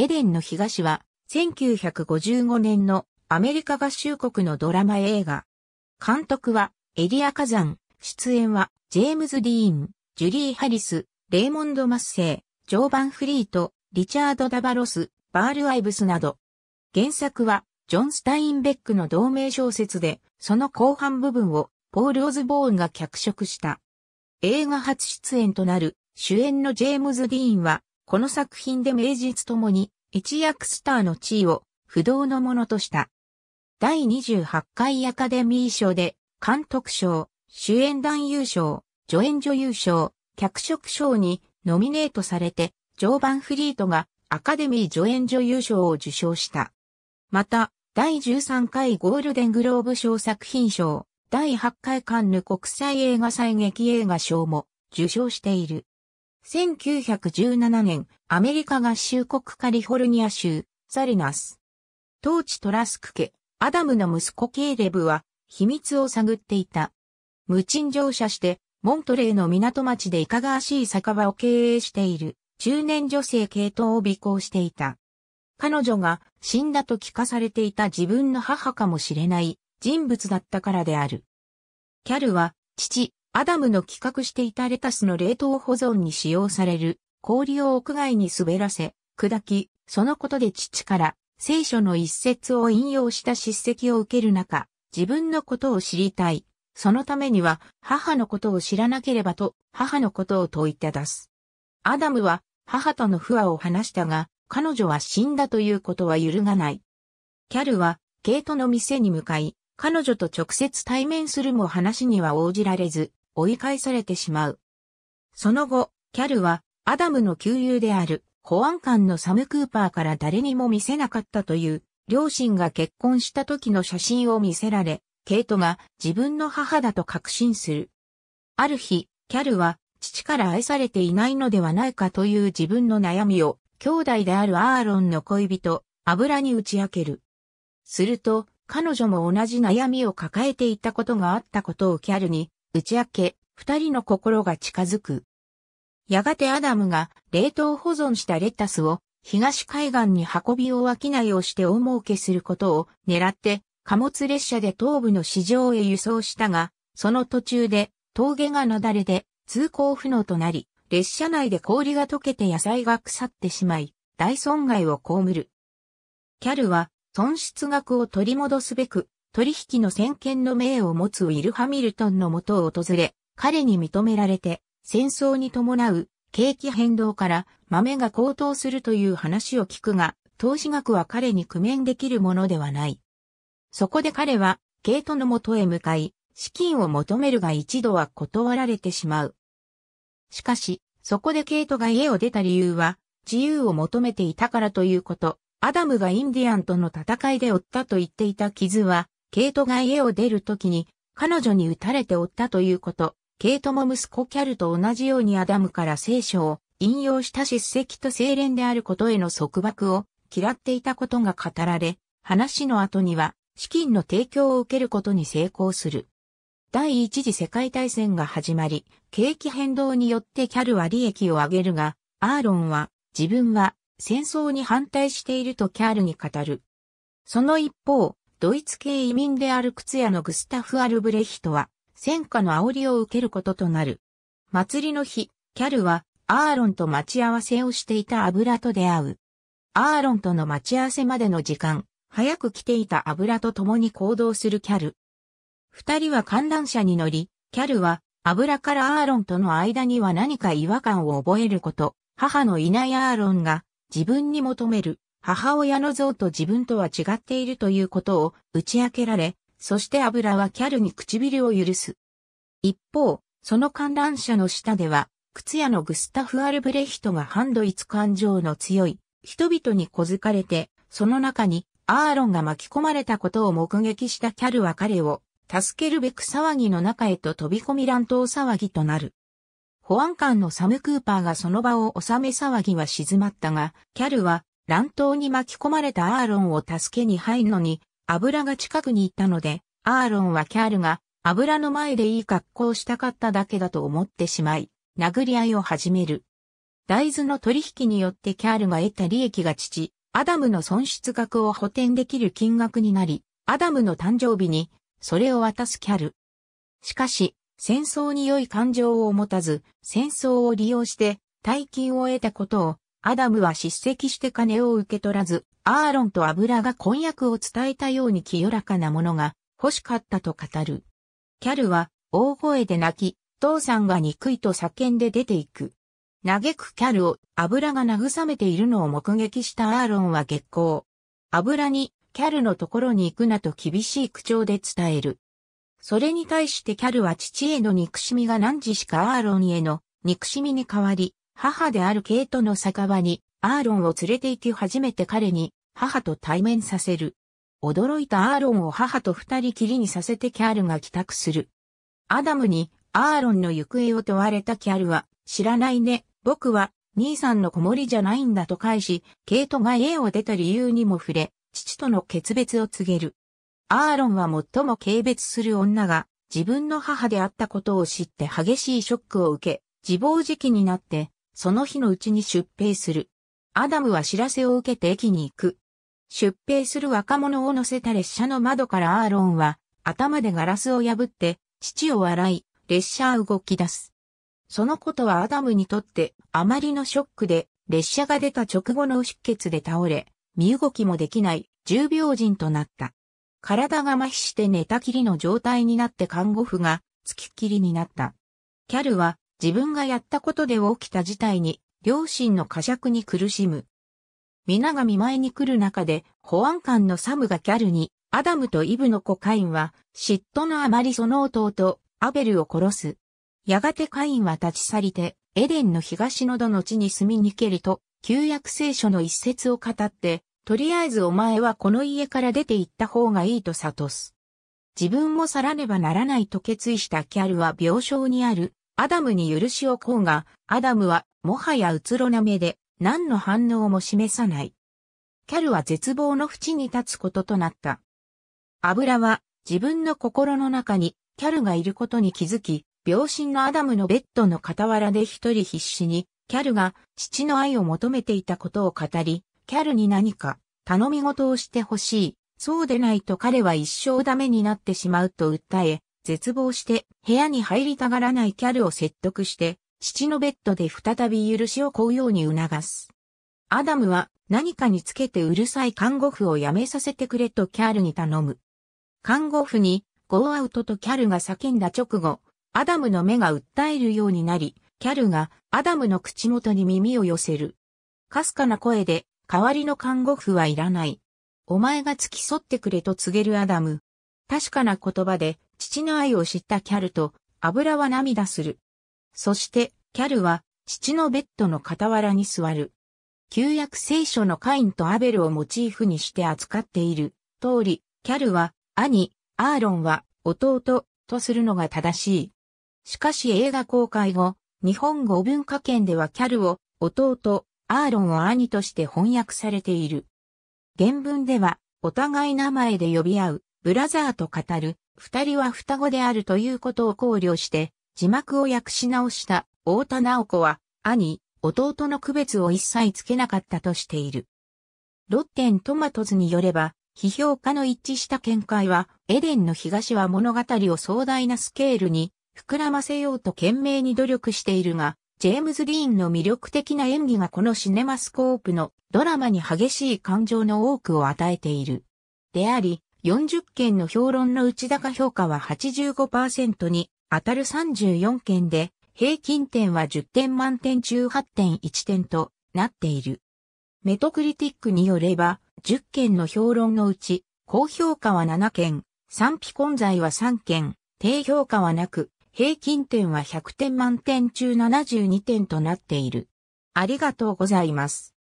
エデンの東は1955年のアメリカ合衆国のドラマ映画。監督はエリア・カザン、出演はジェームズ・ディーン、ジュリー・ハリス、レイモンド・マッセイ、ジョーバン・フリート、リチャード・ダバロス、バール・アイブスなど。原作はジョン・スタインベックの同名小説で、その後半部分をポール・オズボーンが脚色した。映画初出演となる主演のジェームズ・ディーンは、この作品で名実ともに一躍スターの地位を不動のものとした。第28回アカデミー賞で監督賞、主演男優賞、助演女優賞、脚色賞にノミネートされて、ジョーバン・フリートがアカデミー助演女優賞を受賞した。また、第13回ゴールデングローブ賞作品賞、第8回カンヌ国際映画祭劇映画賞も受賞している。1917年、アメリカ合衆国カリフォルニア州、サリナス。当地トラスク家、アダムの息子ケイレブは、秘密を探っていた。無賃乗車して、モントレーの港町でいかがわしい酒場を経営している、中年女性系統を尾行していた。彼女が死んだと聞かされていた自分の母かもしれない人物だったからである。キャルは、父、アダムの企画していたレタスの冷凍保存に使用される氷を屋外に滑らせ、砕き、そのことで父から聖書の一節を引用した叱責を受ける中、自分のことを知りたい。そのためには母のことを知らなければと母のことを問いただす。アダムは母との不和を話したが、彼女は死んだということは揺るがない。キャルはケイトの店に向かい、彼女と直接対面するも話には応じられず、追い返されてしまう。その後、キャルは、アダムの旧友である、保安官のサム・クーパーから誰にも見せなかったという、両親が結婚した時の写真を見せられ、ケイトが自分の母だと確信する。ある日、キャルは父から愛されていないのではないかという自分の悩みを、兄弟であるアーロンの恋人、油に打ち明ける。すると、彼女も同じ悩みを抱えていたことがあったことをキャルに打ち明け、二人の心が近づく。やがてアダムが冷凍保存したレタスを東海岸に運びを商いをして大儲けすることを狙って貨物列車で東部の市場へ輸送したが、その途中で峠が雪崩で通行不能となり、列車内で氷が溶けて野菜が腐ってしまい、大損害を被る。キャルは損失額を取り戻すべく取引の先見の命を持つウィル・ハミルトンのもとを訪れ、彼に認められて、戦争に伴う景気変動から豆が高騰するという話を聞くが、投資額は彼に工面できるものではない。そこで彼は、ケイトのもとへ向かい、資金を求めるが一度は断られてしまう。しかし、そこでケイトが家を出た理由は、自由を求めていたからということ、アダムがインディアンとの戦いで負ったと言っていた傷は、ケイトが家を出るときに彼女に撃たれておったということ、ケイトも息子キャルと同じようにアダムから聖書を引用した叱責と精錬であることへの束縛を嫌っていたことが語られ、話の後には資金の提供を受けることに成功する。第一次世界大戦が始まり、景気変動によってキャルは利益を上げるが、アーロンは自分は戦争に反対しているとキャルに語る。その一方、ドイツ系移民である靴屋のグスタフ・アルブレヒトは、戦火の煽りを受けることとなる。祭りの日、キャルは、アーロンと待ち合わせをしていた油と出会う。アーロンとの待ち合わせまでの時間、早く来ていた油と共に行動するキャル。二人は観覧車に乗り、キャルは、油からアーロンとの間には何か違和感を覚えること、母のいないアーロンが自分に求める母親の像と自分とは違っているということを打ち明けられ、そして油はキャルに唇を許す。一方、その観覧車の下では、靴屋のグスタフ・アルブレヒトが反ドイツ感情の強い人々に小づかれて、その中にアーロンが巻き込まれたことを目撃したキャルは彼を助けるべく騒ぎの中へと飛び込み乱闘騒ぎとなる。保安官のサム・クーパーがその場を収め騒ぎは静まったが、キャルは乱闘に巻き込まれたアーロンを助けに入るのに、油が近くにいたので、アーロンはキャールが油の前でいい格好をしたかっただけだと思ってしまい、殴り合いを始める。大豆の取引によってキャールが得た利益が父、アダムの損失額を補填できる金額になり、アダムの誕生日に、それを渡すキャル。しかし、戦争に良い感情を持たず、戦争を利用して大金を得たことを、アダムは叱責して金を受け取らず、アーロンと油が婚約を伝えたように清らかなものが欲しかったと語る。キャルは大声で泣き、父さんが憎いと叫んで出ていく。嘆くキャルを油が慰めているのを目撃したアーロンは月光。油にキャルのところに行くなと厳しい口調で伝える。それに対してキャルは父への憎しみが何時しかアーロンへの憎しみに変わり、母であるケイトの酒場にアーロンを連れて行き初めて彼に母と対面させる。驚いたアーロンを母と二人きりにさせてキャルが帰宅する。アダムにアーロンの行方を問われたキャルは、知らないね、僕は、兄さんの子守じゃないんだと返し、ケイトが家を出た理由にも触れ、父との決別を告げる。アーロンは最も軽蔑する女が、自分の母であったことを知って激しいショックを受け、自暴自棄になって、その日のうちに出兵する。アダムは知らせを受けて駅に行く。出兵する若者を乗せた列車の窓からアーロンは、頭でガラスを破って、父を笑い、列車は動き出す。そのことはアダムにとってあまりのショックで、列車が出た直後の出血で倒れ、身動きもできない重病人となった。体が麻痺して寝たきりの状態になって看護婦が付きっきりになった。キャルは自分がやったことで起きた事態に両親の呵責に苦しむ。皆が見舞いに来る中で保安官のサムがキャルにアダムとイブの子カインは嫉妬のあまりその弟アベルを殺す。やがてカインは立ち去りて、エデンの東のどの地に住みにけると、旧約聖書の一節を語って、とりあえずお前はこの家から出て行った方がいいと悟す。自分も去らねばならないと決意したキャルは病床にあるアダムに許しを請うが、アダムはもはやうつろな目で何の反応も示さない。キャルは絶望の淵に立つこととなった。アブラは自分の心の中にキャルがいることに気づき、病身のアダムのベッドの傍らで一人必死に、キャルが父の愛を求めていたことを語り、キャルに何か頼み事をしてほしい。そうでないと彼は一生ダメになってしまうと訴え、絶望して部屋に入りたがらないキャルを説得して、父のベッドで再び許しを請うように促す。アダムは何かにつけてうるさい看護婦を辞めさせてくれとキャルに頼む。看護婦に Go out とキャルが叫んだ直後、アダムの目が訴えるようになり、キャルがアダムの口元に耳を寄せる。かすかな声で、代わりの看護婦はいらない。お前が付き添ってくれと告げるアダム。確かな言葉で、父の愛を知ったキャルと、油は涙する。そして、キャルは、父のベッドの傍らに座る。旧約聖書のカインとアベルをモチーフにして扱っている通り、キャルは、兄、アーロンは、弟、とするのが正しい。しかし映画公開後、日本語文化圏ではキャルを弟、アーロンを兄として翻訳されている。原文では、お互い名前で呼び合う、ブラザーと語る、二人は双子であるということを考慮して、字幕を訳し直した太田直子は、兄、弟の区別を一切つけなかったとしている。ロッテントマトズによれば、批評家の一致した見解は、エデンの東は物語を壮大なスケールに膨らませようと懸命に努力しているが、ジェームズ・ディーンの魅力的な演技がこのシネマスコープのドラマに激しい感情の多くを与えている。であり、40件の評論の内高評価は85%に当たる34件で、平均点は10点満点中8.1点となっている。メトクリティックによれば、10件の評論のうち、高評価は7件、賛否混在は3件、低評価はなく、平均点は100点満点中72点となっている。ありがとうございます。